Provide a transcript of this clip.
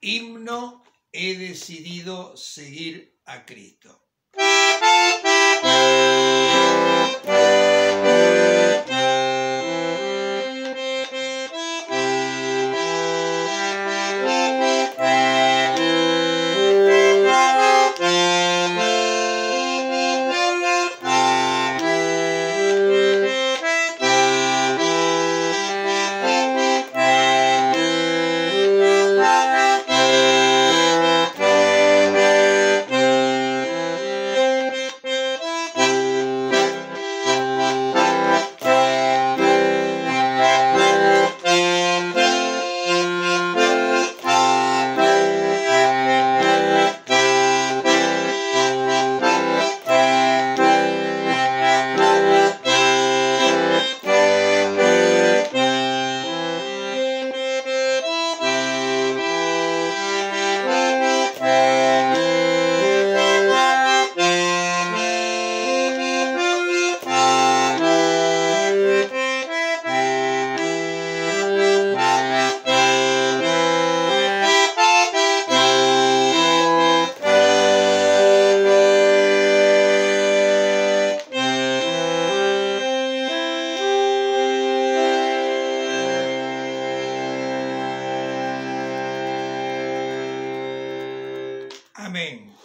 Himno, he decidido seguir a Cristo. Amén.